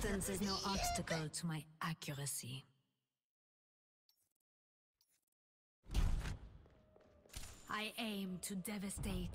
Distance is no obstacle to my accuracy. I aim to devastate.